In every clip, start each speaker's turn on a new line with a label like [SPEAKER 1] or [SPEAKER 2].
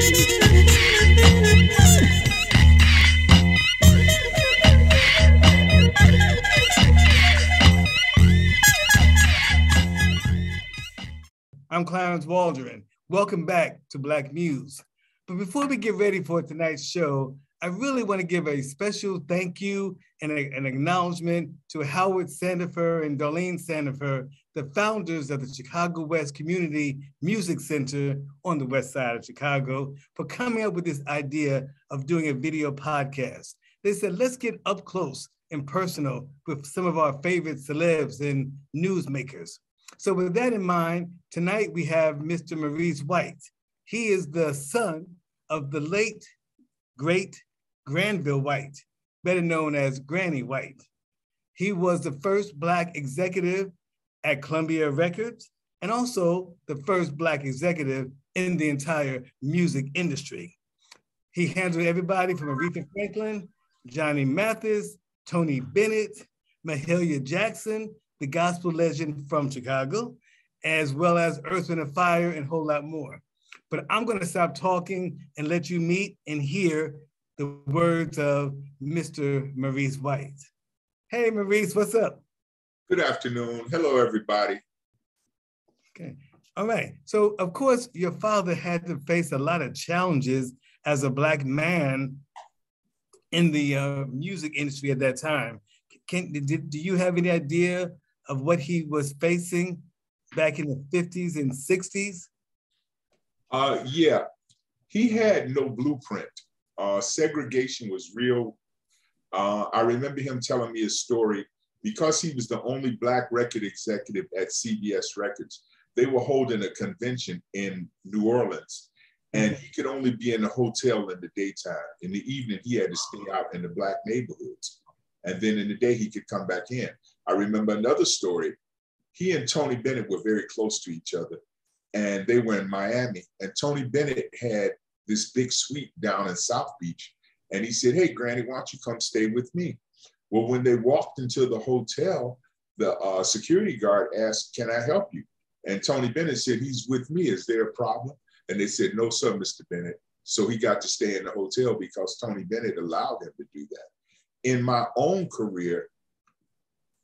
[SPEAKER 1] I'm Clarence Waldron. Welcome back to Black Muse. But before we get ready for tonight's show, I really want to give a special thank you and a, an acknowledgement to Howard Sandifer and Darlene Sandifer, the founders of the Chicago West Community Music Center on the west side of Chicago, for coming up with this idea of doing a video podcast. They said, let's get up close and personal with some of our favorite celebs and newsmakers. So with that in mind, tonight we have Mr. Maurice White. He is the son of the late, great Granville White, better known as Granny White. He was the first Black executive at Columbia Records and also the first Black executive in the entire music industry. He handled everybody from Aretha Franklin, Johnny Mathis, Tony Bennett, Mahalia Jackson, the gospel legend from Chicago, as well as Earth, and Fire and a whole lot more. But I'm gonna stop talking and let you meet and hear the words of Mr. Maurice White. Hey, Maurice, what's up?
[SPEAKER 2] Good afternoon. Hello, everybody.
[SPEAKER 1] Okay. All right. So, of course, your father had to face a lot of challenges as a Black man in the uh, music industry at that time. Can, did, do you have any idea of what he was facing back in the 50s and 60s?
[SPEAKER 2] Uh, yeah, he had no blueprint. Uh, segregation was real. Uh, I remember him telling me a story because he was the only Black record executive at CBS Records. They were holding a convention in New Orleans, and he could only be in the hotel in the daytime. In the evening, he had to stay out in the Black neighborhoods. And then in the day, he could come back in. I remember another story. He and Tony Bennett were very close to each other, and they were in Miami. And Tony Bennett had this big suite down in South Beach. And he said, Hey, Granny, why don't you come stay with me? Well, when they walked into the hotel, the uh, security guard asked, Can I help you? And Tony Bennett said, He's with me. Is there a problem? And they said, No, sir, Mr. Bennett. So he got to stay in the hotel because Tony Bennett allowed him to do that. In my own career,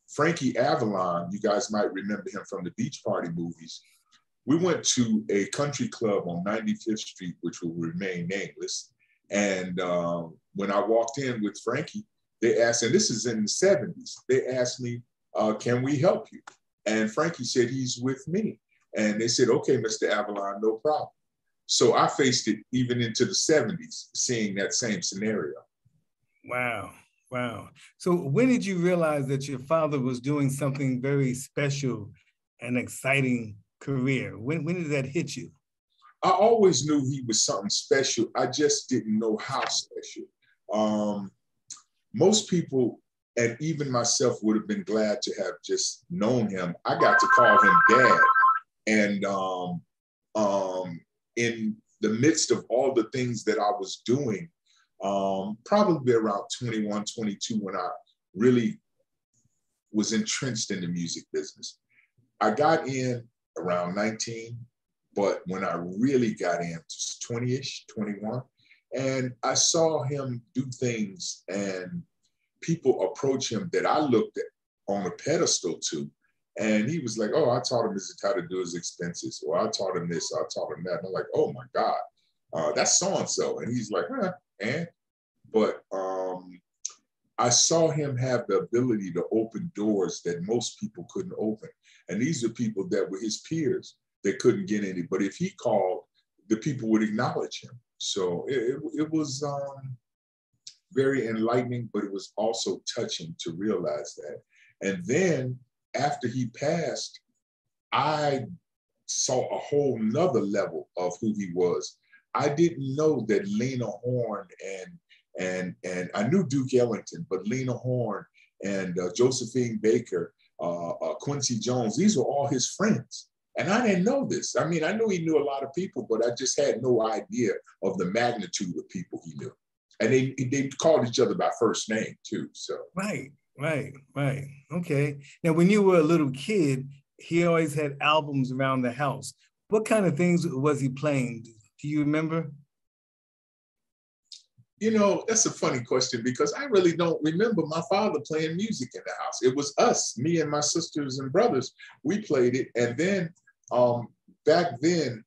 [SPEAKER 2] Frankie Avalon, you guys might remember him from the Beach Party movies. We went to a country club on 95th Street, which will remain nameless. And um, when I walked in with Frankie, they asked, and this is in the 70s, they asked me, uh, Can we help you? And Frankie said, He's with me. And they said, Okay, Mr. Avalon, no problem. So I faced it even into the 70s, seeing that same scenario.
[SPEAKER 1] Wow. Wow. So when did you realize that your father was doing something very special and exciting career? When, when did that hit you?
[SPEAKER 2] I always knew he was something special. I just didn't know how special. Um, most people, and even myself, would have been glad to have just known him. I got to call him dad. And um, um, in the midst of all the things that I was doing, um, probably around 21, 22 when I really was entrenched in the music business. I got in around 19, but when I really got in, 20-ish, 21, and I saw him do things and people approach him that I looked on a pedestal to. And he was like, oh, I taught him this, how to do his expenses, or I taught him this, I taught him that. And I'm like, oh my God, uh, that's so-and-so. And he's like, huh, and but um, I saw him have the ability to open doors that most people couldn't open. And these are people that were his peers that couldn't get any. But if he called, the people would acknowledge him. So it, it, was um, very enlightening, but it was also touching to realize that. And then after he passed, I saw a whole nother level of who he was. I didn't know that Lena Horne and and and I knew Duke Ellington, but Lena Horne and uh, Josephine Baker, uh, uh, Quincy Jones, these were all his friends. And I didn't know this. I mean, I knew he knew a lot of people, but I just had no idea of the magnitude of people he knew. And they they called each other by first name too. So
[SPEAKER 1] right, right, right. Okay. Now, when you were a little kid, he always had albums around the house. What kind of things was he playing? Do you remember?
[SPEAKER 2] You know, that's a funny question because I really don't remember my father playing music in the house. It was us, me and my sisters and brothers. We played it. And then um, back then,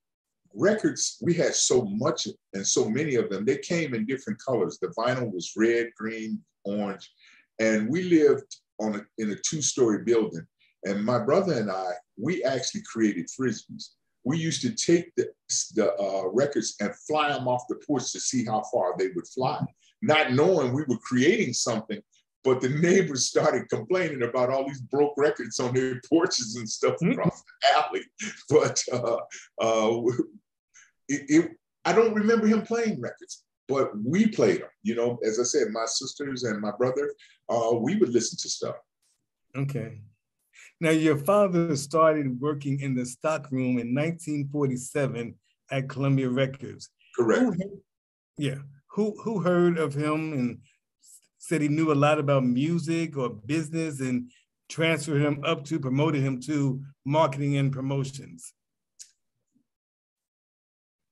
[SPEAKER 2] records, we had so much and so many of them. They came in different colors. The vinyl was red, green, orange. And we lived on a, in a two-story building. And my brother and I, we actually created frisbees. We used to take the, the uh, records and fly them off the porch to see how far they would fly, not knowing we were creating something. But the neighbors started complaining about all these broke records on their porches and stuff mm-hmm. across the alley. But uh, uh, it, it, I don't remember him playing records, but we played them. You know, as I said, my sisters and my brother, uh, we would listen to stuff.
[SPEAKER 1] Okay. Now, your father started working in the stockroom in 1947 at Columbia Records.
[SPEAKER 2] Correct.
[SPEAKER 1] Who, yeah. Who who heard of him and said he knew a lot about music or business and transferred him up to promoted him to marketing and promotions?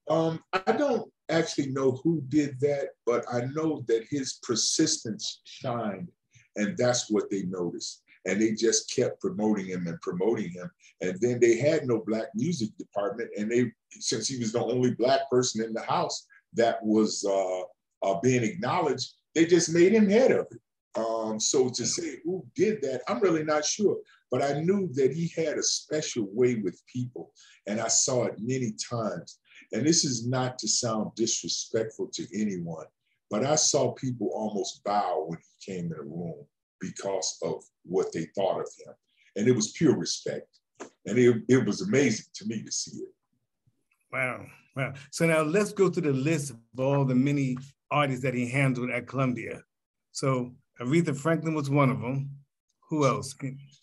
[SPEAKER 2] Um, I don't actually know who did that, but I know that his persistence shined, and that's what they noticed and they just kept promoting him and promoting him. And then they had no black music department, and they since he was the only black person in the house that was uh, uh, being acknowledged, they just made him head of it. Um, so to say who did that, I'm really not sure. But I knew that he had a special way with people, and I saw it many times. And this is not to sound disrespectful to anyone, but I saw people almost bow when he came in the room because of what they thought of him. And it was pure respect. And it, it was amazing to me to see it.
[SPEAKER 1] Wow. Wow. So now let's go through the list of all the many artists that he handled at Columbia. So Aretha Franklin was one of them. Who else?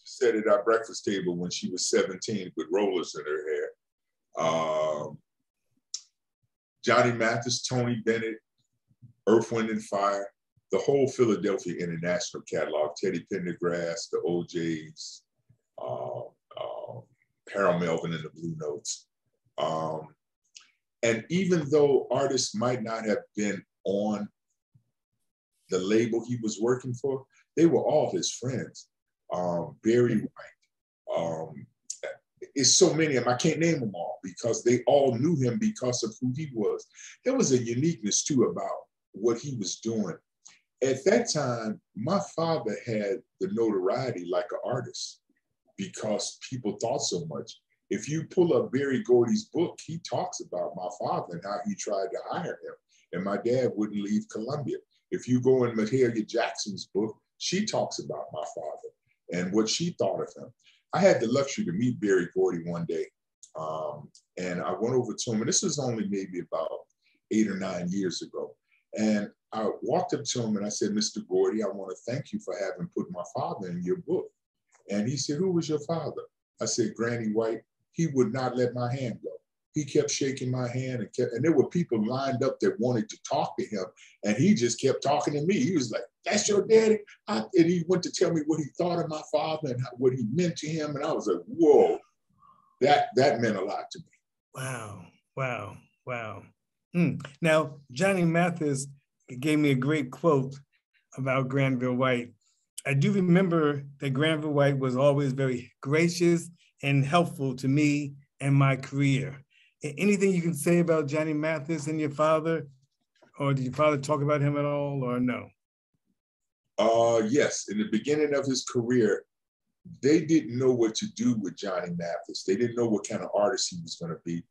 [SPEAKER 2] Sat at our breakfast table when she was 17 with rollers in her hair. Um, Johnny Mathis, Tony Bennett, Earth, Wind, and Fire, the whole Philadelphia International catalog, Teddy Pendergrass, the OJs, uh, uh, Harold Melvin and the Blue Notes. Um, and even though artists might not have been on the label he was working for, they were all his friends. Um, Barry White, um, it's so many of them. I can't name them all because they all knew him because of who he was. There was a uniqueness too about what he was doing at that time, my father had the notoriety like an artist because people thought so much. If you pull up Berry Gordy's book, he talks about my father and how he tried to hire him, and my dad wouldn't leave Columbia. If you go in Mahalia Jackson's book, she talks about my father and what she thought of him. I had the luxury to meet Berry Gordy one day, um, and I went over to him, and this was only maybe about eight or nine years ago. And I walked up to him and I said, Mr. Gordy, I want to thank you for having put my father in your book. And he said, Who was your father? I said, Granny White. He would not let my hand go. He kept shaking my hand and kept, and there were people lined up that wanted to talk to him. And he just kept talking to me. He was like, That's your daddy. I, and he went to tell me what he thought of my father and what he meant to him. And I was like, Whoa, that that meant a lot to me.
[SPEAKER 1] Wow, wow, wow. Hmm. Now, Johnny Mathis gave me a great quote about Granville White. I do remember that Granville White was always very gracious and helpful to me and my career. Anything you can say about Johnny Mathis and your father? Or did your father talk about him at all or no?
[SPEAKER 2] Uh, yes, in the beginning of his career, they didn't know what to do with Johnny Mathis. They didn't know what kind of artist he was going to be.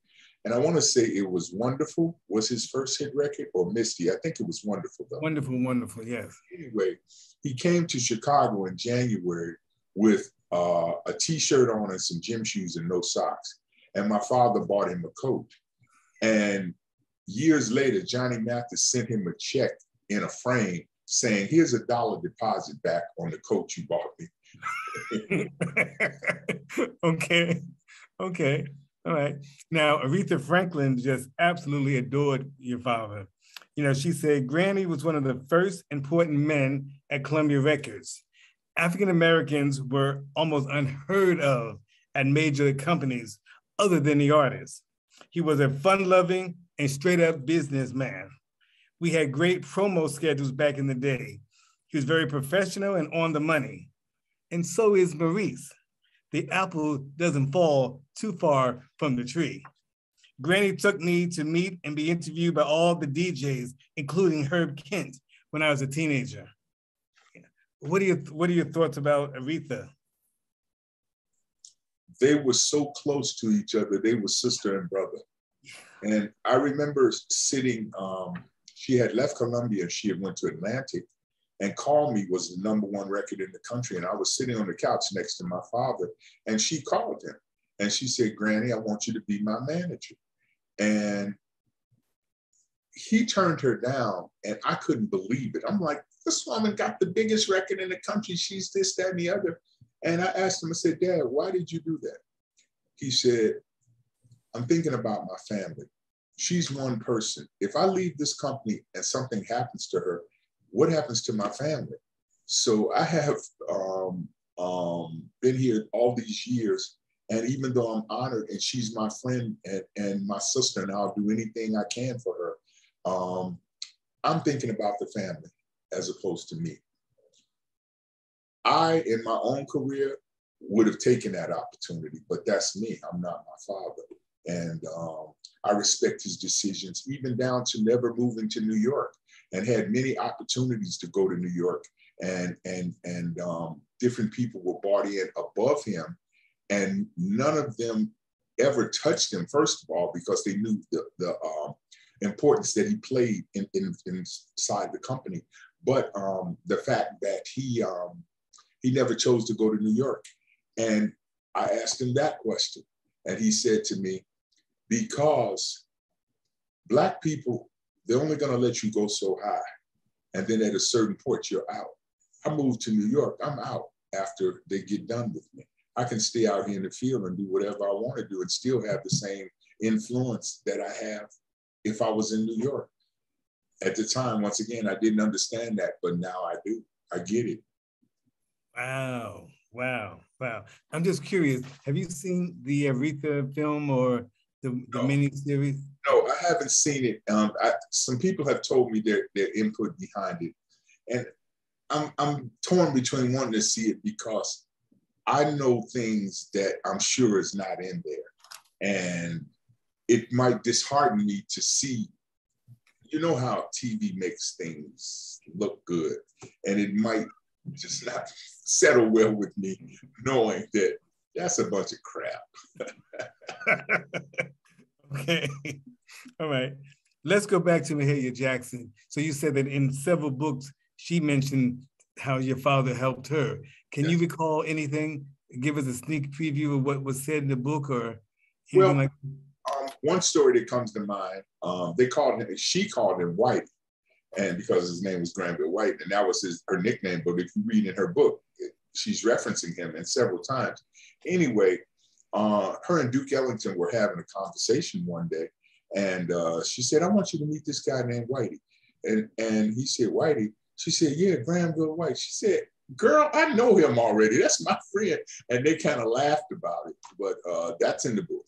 [SPEAKER 2] And I want to say it was Wonderful was his first hit record or Misty. I think it was Wonderful though.
[SPEAKER 1] Wonderful, wonderful, yes.
[SPEAKER 2] Anyway, he came to Chicago in January with uh, a t-shirt on and some gym shoes and no socks. And my father bought him a coat. And years later, Johnny Mathis sent him a check in a frame saying, here's a dollar deposit back on the coat you bought
[SPEAKER 1] me. okay. Okay. All right. Now, Aretha Franklin just absolutely adored your father. You know, she said Granny was one of the first important men at Columbia Records. African Americans were almost unheard of at major companies other than the artist. He was a fun loving and straight up businessman. We had great promo schedules back in the day. He was very professional and on the money. And so is Maurice. The apple doesn't fall too far from the tree. Granny took me to meet and be interviewed by all the DJs, including Herb Kent, when I was a teenager. What are your What are your thoughts about Aretha?
[SPEAKER 2] They were so close to each other. They were sister and brother. And I remember sitting. Um, she had left Columbia. She had went to Atlantic, and Call Me was the number one record in the country. And I was sitting on the couch next to my father, and she called him, and she said, "Granny, I want you to be my manager." And he turned her down, and I couldn't believe it. I'm like, this woman got the biggest record in the country. She's this, that, and the other. And I asked him, I said, Dad, why did you do that? He said, I'm thinking about my family. She's one person. If I leave this company and something happens to her, what happens to my family? So I have um, um, been here all these years. And even though I'm honored and she's my friend and, and my sister, and I'll do anything I can for her, um, I'm thinking about the family as opposed to me. I, in my own career, would have taken that opportunity, but that's me. I'm not my father. And um, I respect his decisions, even down to never moving to New York and had many opportunities to go to New York. And, and, and um, different people were brought in above him, and none of them ever touched him, first of all, because they knew the, the um, importance that he played in, in, inside the company, but um, the fact that he um, he never chose to go to New York. And I asked him that question, and he said to me, because black people, they're only going to let you go so high, and then at a certain point, you're out. I moved to New York, I'm out after they get done with me. I can stay out here in the field and do whatever I want to do and still have the same influence that I have if I was in New York. At the time, once again, I didn't understand that, but now I do. I get it.
[SPEAKER 1] Wow. Wow. Wow. I'm just curious. Have you seen the Aretha film or the, the no. mini series?
[SPEAKER 2] No, I haven't seen it. Um, I, some people have told me their, their input behind it. And I'm, I'm torn between wanting to see it because I know things that I'm sure is not in there. And it might dishearten me to see, you know how TV makes things look good. And it might just not settle well with me knowing that that's a bunch of crap.
[SPEAKER 1] okay. All right. Let's go back to Mahalia Jackson. So you said that in several books, she mentioned how your father helped her. Can you recall anything? Give us a sneak preview of what was said in the book or
[SPEAKER 2] well, like um, one story that comes to mind, um, they called him, she called him White, and because his name was Granville White, and that was his her nickname. But if you read in her book, she's referencing him and several times. Anyway, uh, her and Duke Ellington were having a conversation one day, and uh, she said, "I want you to meet this guy named Whitey," and and he said, "Whitey." She said, "Yeah, Granville White." She said, girl, I know him already. That's my friend. And they kind of laughed about it, but uh, that's in the book.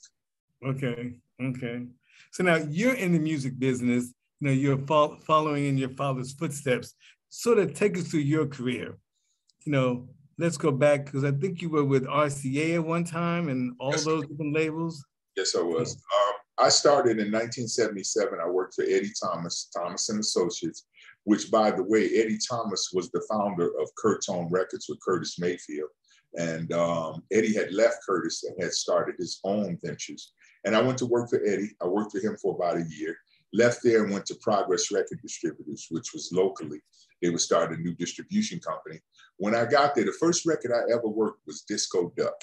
[SPEAKER 1] Okay. Okay. So now you're in the music business. You know, you're fo- following in your father's footsteps. Sort of take us through your career. You know, let's go back because I think you were with RCA at one time and all yes, those different labels.
[SPEAKER 2] Yes, I was. Um, I started in 1977. I worked for Eddie Thomas, Thomas and Associates, which, by the way, Eddie Thomas was the founder of Curtom Records with Curtis Mayfield. And um, Eddie had left Curtis and had started his own ventures. And I went to work for Eddie. I worked for him for about a year, left there and went to Progress Record Distributors, which was locally. They would start a new distribution company. When I got there, the first record I ever worked was Disco Duck.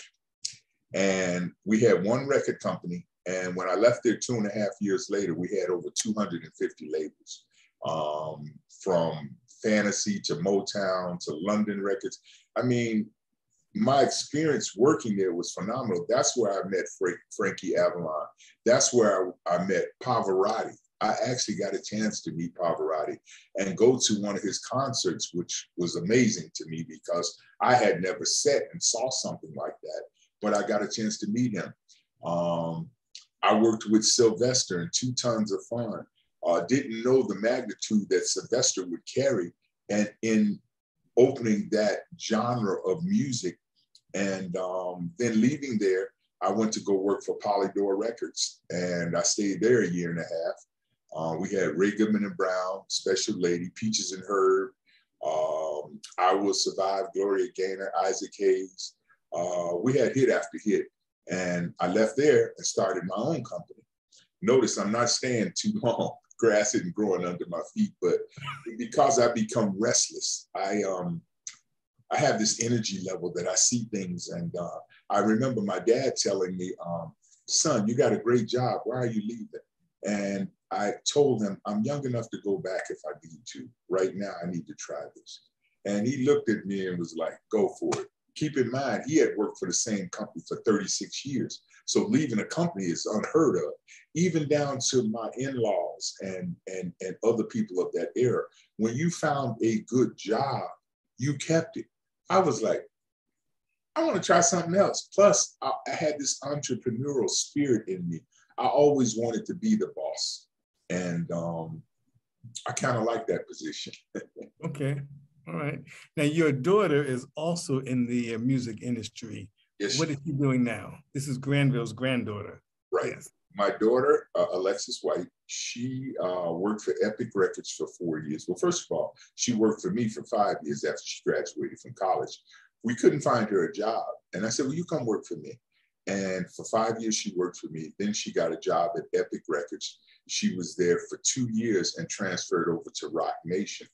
[SPEAKER 2] And we had one record company. And when I left there two and a half years later, we had over 250 labels um, from Fantasy to Motown to London Records. I mean, my experience working there was phenomenal. That's where I met Fra- Frankie Avalon. That's where I, I, met Pavarotti. I actually got a chance to meet Pavarotti and go to one of his concerts, which was amazing to me because I had never sat and saw something like that, but I got a chance to meet him. Um, I worked with Sylvester and Two Tons of Fun. uh, didn't know the magnitude that Sylvester would carry and in opening that genre of music. And um, then leaving there, I went to go work for Polydor Records and I stayed there a year and a half. Uh, we had Ray Goodman and Brown, Special Lady, Peaches and Herb, um, I Will Survive, Gloria Gaynor, Isaac Hayes. Uh, we had hit after hit. And I left there and started my own company. Notice I'm not staying too long. Grass isn't growing under my feet, but because I become restless, I um I have this energy level that I see things. And uh, I remember my dad telling me, um, son, you got a great job. Why are you leaving? And I told him, I'm young enough to go back if I need to. Right now, I need to try this. And he looked at me and was like, go for it. Keep in mind, he had worked for the same company for 36 years. So leaving a company is unheard of, even down to my in-laws and, and, and other people of that era. When you found a good job, you kept it. I was like, I want to try something else. Plus, I, I had this entrepreneurial spirit in me. I always wanted to be the boss. And um, I kind of like that position.
[SPEAKER 1] okay. All right. Now, your daughter is also in the uh, music industry. Yes. What is she doing now? This is Granville's granddaughter.
[SPEAKER 2] Right. Yes. My daughter, uh, Alexis White, she uh, worked for Epic Records for four years. Well, first of all, she worked for me for five years after she graduated from college. We couldn't find her a job. And I said, Well, you come work for me. And for five years, she worked for me. Then she got a job at Epic Records. She was there for two years and transferred over to Roc Nation.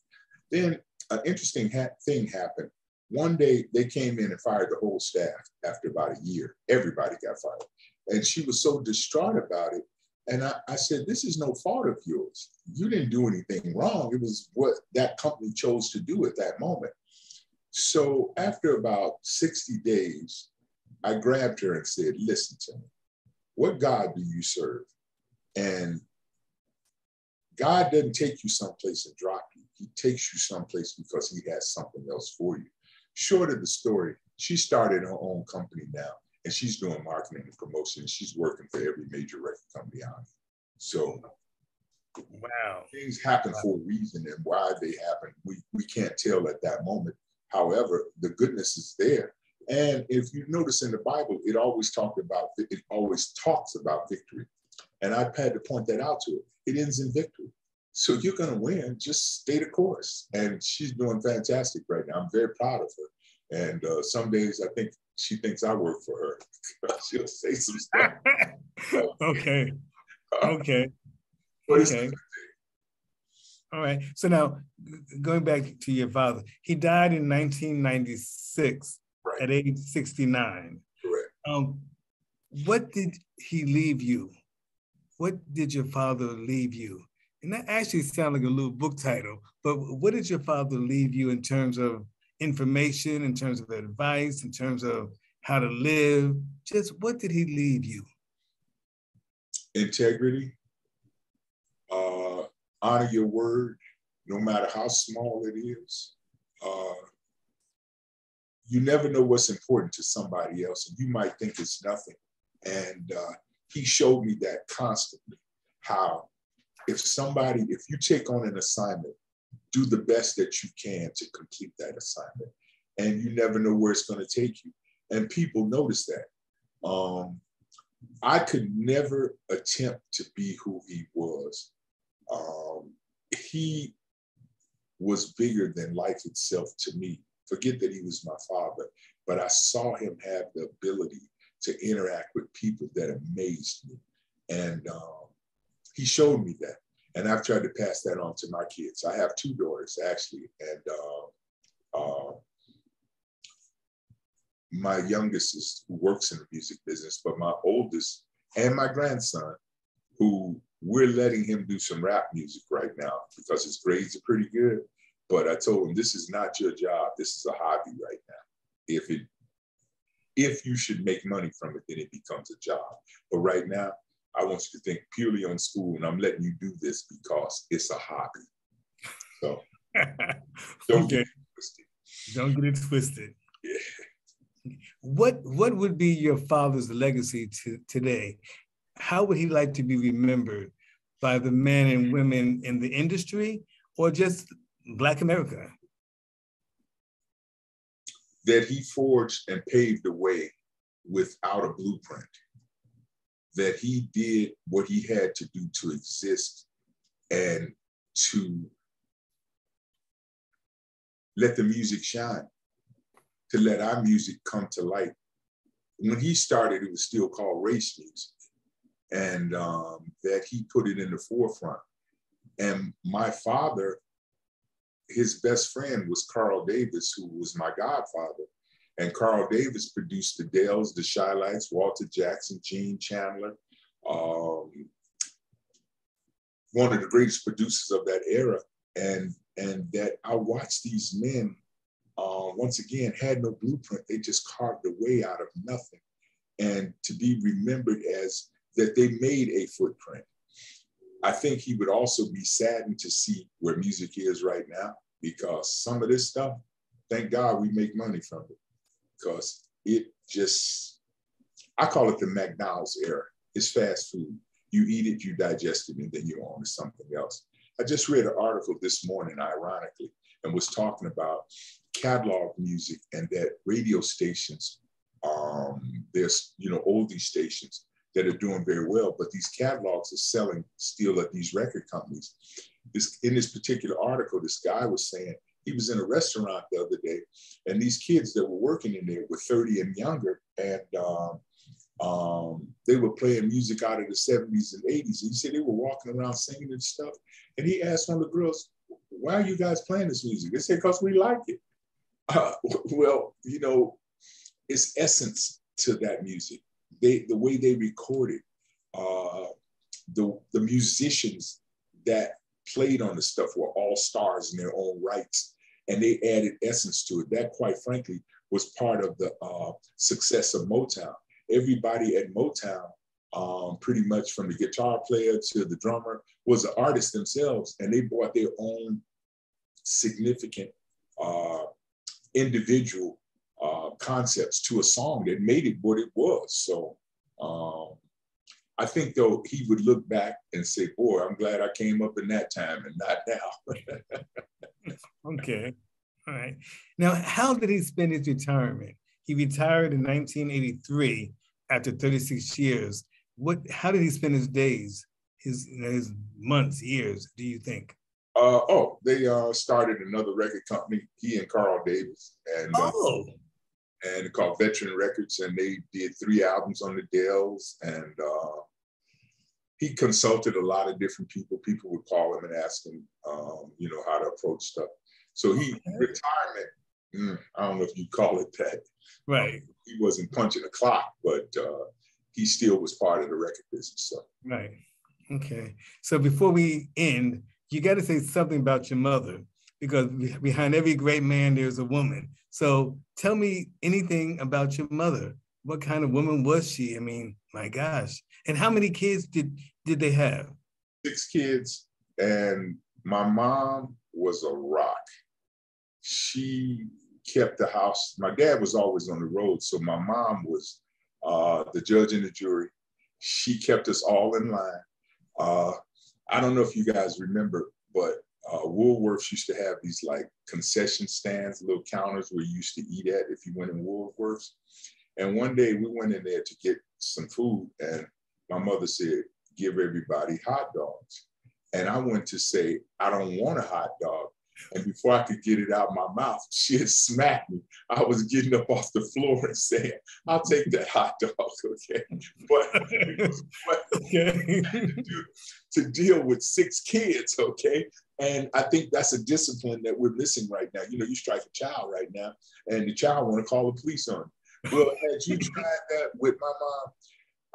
[SPEAKER 2] Then an interesting ha- thing happened. One day they came in and fired the whole staff after about a year. Everybody got fired. And she was so distraught about it. And I, I said, This is no fault of yours. You didn't do anything wrong. It was what that company chose to do at that moment. So after about 60 days, I grabbed her and said, Listen to me. What God do you serve? And God doesn't take you someplace and drop you. He takes you someplace because he has something else for you. Short of the story, she started her own company now and she's doing marketing and promotion. She's working for every major record company on it. So
[SPEAKER 1] wow.
[SPEAKER 2] Things happen for a reason and why they happen, we, we can't tell at that moment. However, the goodness is there. And if you notice in the Bible, it always talked about it always talks about victory. And I've had to point that out to her. It ends in victory. So you're going to win. Just stay the course. And she's doing fantastic right now. I'm very proud of her. And uh, some days I think she thinks I work for her. She'll say some stuff.
[SPEAKER 1] okay. Okay. okay. All right. So now, going back to your father, he died in 1996 right. at age 69.
[SPEAKER 2] Correct.
[SPEAKER 1] Um, what did he leave you? What did your father leave you? And that actually sounds like a little book title, but what did your father leave you in terms of information, in terms of advice, in terms of how to live? Just what did he leave you?
[SPEAKER 2] Integrity, uh, honor your word, no matter how small it is. Uh, you never know what's important to somebody else, and you might think it's nothing. And uh, he showed me that constantly how if somebody, if you take on an assignment, do the best that you can to complete that assignment. And you never know where it's going to take you. And people notice that. Um, I could never attempt to be who he was. Um, he was bigger than life itself to me. Forget that he was my father, but I saw him have the ability to interact with people that amazed me. And um, he showed me that. And I've tried to pass that on to my kids. I have two daughters actually, and uh, uh, my youngest is works in the music business, but my oldest and my grandson, who we're letting him do some rap music right now because his grades are pretty good. But I told him this is not your job. This is a hobby right now. If it if you should make money from it, then it becomes a job. But right now, I want you to think purely on school, and I'm letting you do this because it's a hobby. So
[SPEAKER 1] don't okay. get it twisted. Don't get it twisted.
[SPEAKER 2] Yeah.
[SPEAKER 1] What What would be your father's legacy to today? How would he like to be remembered? by the men and women in the industry or just Black America?
[SPEAKER 2] That he forged and paved the way without a blueprint. That he did what he had to do to exist and to let the music shine, to let our music come to light. When he started, it was still called race music, and um, that he put it in the forefront. And my father, his best friend was Carl Davis, who was my godfather. And Carl Davis produced the Dells, the Chi-Lites, Walter Jackson, Gene Chandler, um, one of the greatest producers of that era. And and that I watched these men uh, once again had no blueprint. They just carved a way out of nothing, and to be remembered as that they made a footprint. I think he would also be saddened to see where music is right now because some of this stuff, thank God we make money from it because it just, I call it the McDonald's era. It's fast food. You eat it, you digest it, and then you're on to something else. I just read an article this morning, ironically, and was talking about catalog music and that radio stations, um, there's, you know, oldie stations that are doing very well, but these catalogs are selling still at these record companies. This, in this particular article, this guy was saying he was in a restaurant the other day, and these kids that were working in there were 30 and younger, and um, um, they were playing music out of the 70s and 80s. And he said they were walking around singing and stuff. And he asked one of the girls, why are you guys playing this music? They said, because we like it. Uh, well, you know, it's essence to that music. They, the way they recorded, uh, the, the musicians that played on the stuff were all stars in their own rights. And they added essence to it. That, quite frankly, was part of the uh, success of Motown everybody at Motown, um, pretty much from the guitar player to the drummer, was an artist themselves, and they brought their own significant uh, individual concepts to a song that made it what it was. So um, I think though he would look back and say, "Boy, I'm glad I came up in that time and not
[SPEAKER 1] now." okay, all right. Now, how did he spend his retirement? He retired in 1983 after 36 years. What? How did he spend his days, his his months, years? Do you think?
[SPEAKER 2] Uh, oh, they uh, started another record company. He and Carl Davis, and uh, oh. Uh, and called Veteran Records, and they did three albums on the Dells, and uh, he consulted a lot of different people. People would call him and ask him, um, you know, how to approach stuff. So he okay. retirement. Mm, I don't know if you call it that.
[SPEAKER 1] Right.
[SPEAKER 2] He wasn't punching a clock, but uh, he still was part of the record business. So.
[SPEAKER 1] Right. Okay. So before we end, you got to say something about your mother because behind every great man, there's a woman. So tell me anything about your mother. What kind of woman was she? I mean, my gosh. And how many kids did did they have?
[SPEAKER 2] Six kids, and my mom was a rock. She kept the house. My dad was always on the road, so my mom was uh, the judge and the jury. She kept us all in line. Uh, I don't know if you guys remember, but uh, Woolworths used to have these like concession stands, little counters where you used to eat at if you went in Woolworths. And one day we went in there to get some food, and my mother said, "Give everybody hot dogs." And I went to say, "I don't want a hot dog." And before I could get it out of my mouth, she had smacked me. I was getting up off the floor and saying, I'll take that hot dog, okay? But, but okay. to, to deal with six kids, okay? And I think that's a discipline that we're missing right now. You know, you strike a child right now, and the child want to call the police on you. Well, had you tried that with my mom,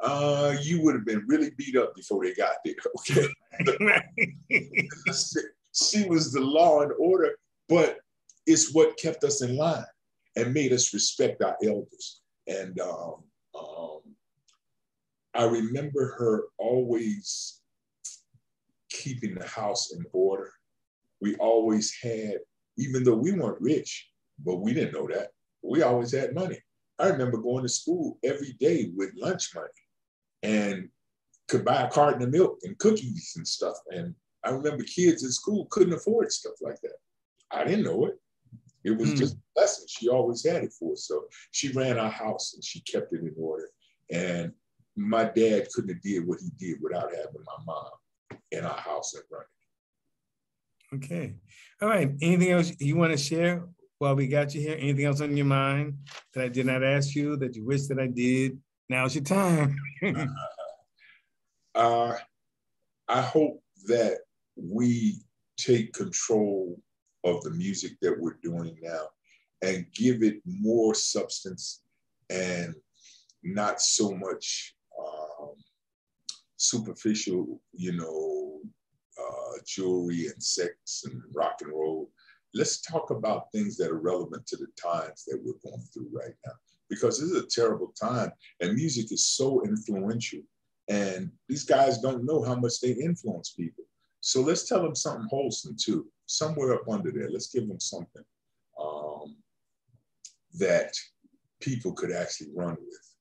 [SPEAKER 2] uh, you would have been really beat up before they got there. Okay, she was the law and order, but it's what kept us in line and made us respect our elders. And um, um, I remember her always keeping the house in order. We always had, even though we weren't rich, but we didn't know that, we always had money. I remember going to school every day with lunch money. And could buy a carton of milk and cookies and stuff. And I remember kids in school couldn't afford stuff like that. I didn't know it. It was mm. just a blessing. She always had it for us. So she ran our house and she kept it in order. And my dad couldn't have did what he did without having my mom in our house and running.
[SPEAKER 1] Okay. All right. Anything else you want to share while we got you here? Anything else on your mind that I did not ask you that you wish that I did? Now's your time.
[SPEAKER 2] uh, I hope that we take control of the music that we're doing now and give it more substance and not so much um, superficial, you know, uh, jewelry and sex and rock and roll. Let's talk about things that are relevant to the times that we're going through right now, because this is a terrible time, and music is so influential, and these guys don't know how much they influence people. So let's tell them something wholesome too, somewhere up under there. Let's give them something um, that people could actually run with.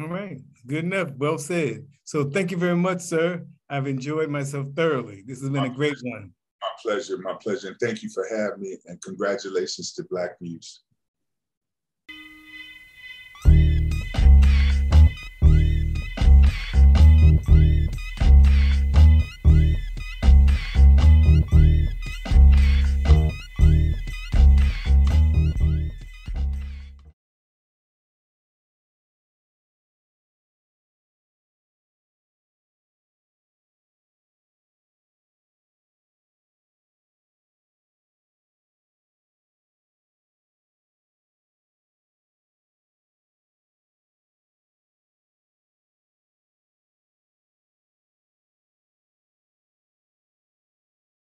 [SPEAKER 1] All right, good enough. Well said. So thank you very much, sir. I've enjoyed myself thoroughly. This has been my a great
[SPEAKER 2] pleasure.
[SPEAKER 1] one.
[SPEAKER 2] My pleasure, my pleasure. And thank you for having me and congratulations to Black Muse.